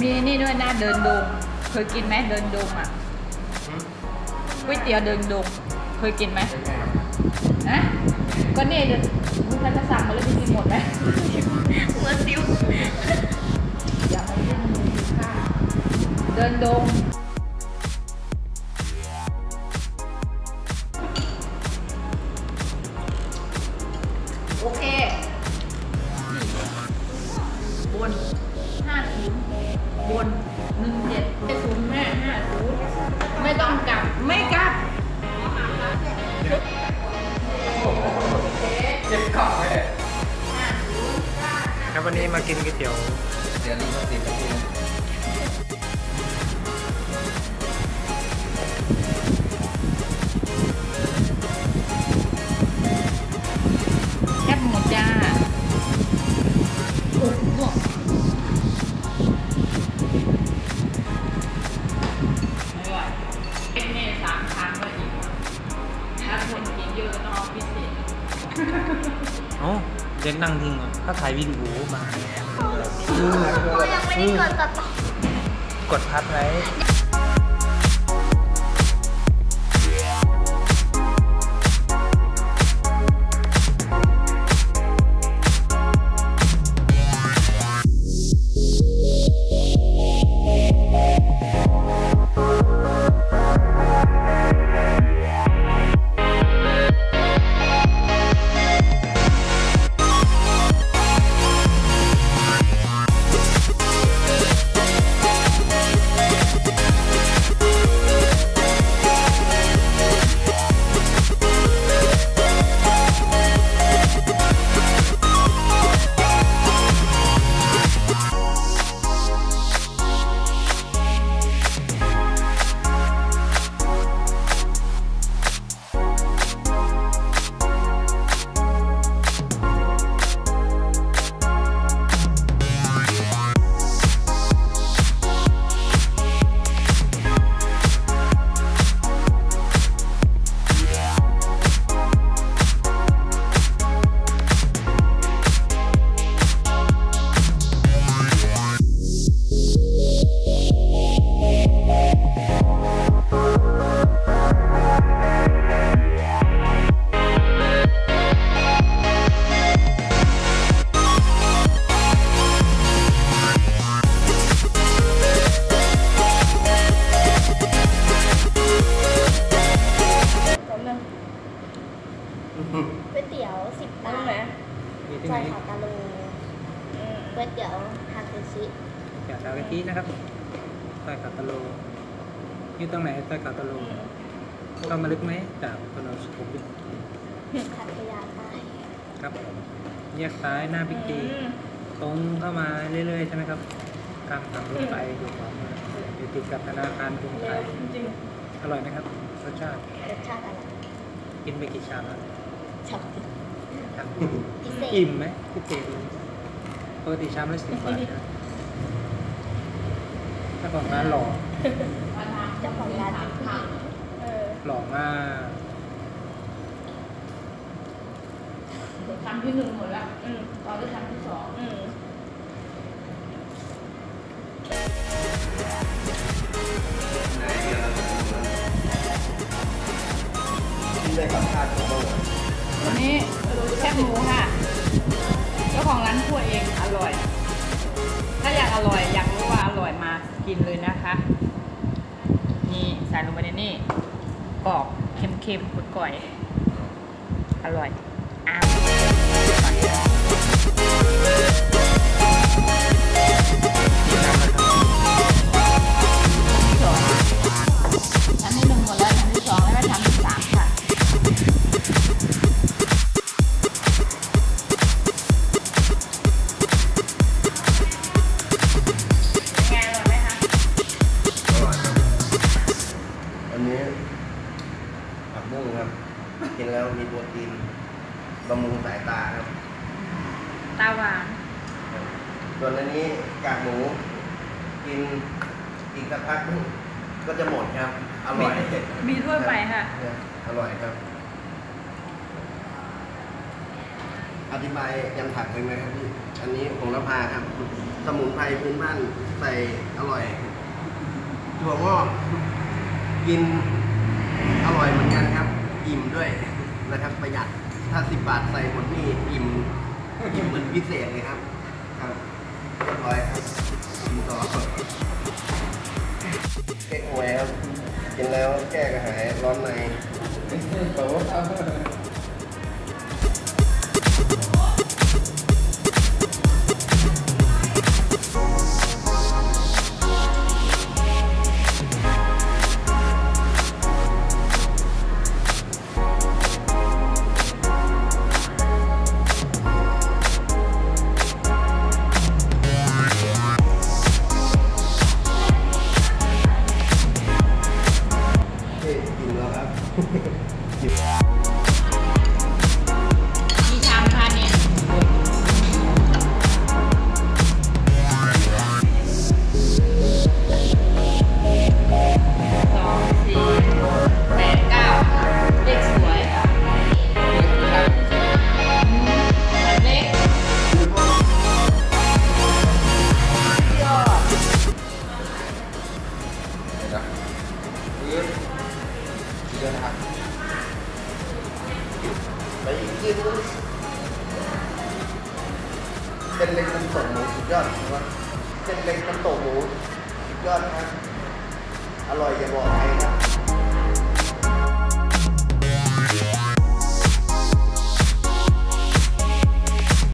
มีนี่ด้วยนะเดินดงเคยกินไหมเดินดงอะก๋วยเตี๋ยวเดินดงเคยกินไหมนะก็นี่เดี๋ยวมึงจะสั่งมาแล้วจะกินหมดไหมหัวซิวอย่ามาเล่นมือถือค่ะเดินดง ไม่กลับเจ็บกล่องเลยครับวันนี้มากินก๋วยเตี๋ยวเดี๋ยวรีบติดนาที เอ้าเด็กนั่งทิ้งเหรอถ้าถ่ายวิดีโอมา เขายังไม่ได้กดตัดต่อกดพัดไว้ ก๋วยเตี๋ยวฮาคุชิอยากจะกะทินะครับใต้ขาตะโลอยู่ตรงไหนใต้ขาตะโลเข้ามาลึกไหมจากถนนสุขุมวิทพัทยาใต้ครับผมแยกซ้ายหน้าบิ๊กซีตรงเข้ามาเรื่อยๆใช่ไหมครับข้ามทางรถไฟอยู่ขวามืออยู่ติดกับธนาคารกรุงไทยจริงอร่อยไหมครับรสชาติรสชาติอะไรกินไปกี่ชามแล้วชอบครับพิเศษอิ่มไหมพิเศษเลยป กติชามละสิบบาทนะเจ้าของร้านหล่อเจ้าของร้านเป็นผู้หญิงเออหล่อมากคำที่หนึ่งหมดแล้วอืมตอนที่คำที่สองอืมที่ได้สัมภาษณ์ของเราวันนี้แคบหมูค่ะเจ้าของร้านครัวเองอร่อย ถ้าอยากอร่อยอยากรู้ว่าอร่อยมากินเลยนะคะ นี่ใส่ลงไปในนี่กรอบเค็มๆกุดก่อย อร่อยอ้าว บำรุงสายตาครับ ตาหวาน ส่วนอันนี้กากหมู กินอีกสักพักหนึ่งก็จะหมดครับ อร่อยมีถ้วยใหม่ค่ะ อร่อยครับ อธิบายยันผักเลยไหมครับพี่ อันนี้ผงละพาครับ สมุนไพรพื้นบ้านใส่อร่อยถั่วงอกกินอร่อยเหมือนกันครับ อิ่มด้วยนะครับประหยัด ถ้าสิบบาทใส่หมดนี่อิ่มอิ่มเหมือนพิเศษเลยครับ ครับเรียบร้อยครับกินต่อเก๊กหวยครับกินแล้วแก้กระหายร้อนในเฮ้ยกินแล้วครับ ว่าเส้นเล็กน้ำตกหมูยอดนะอร่อยอย่าบอกใครครับ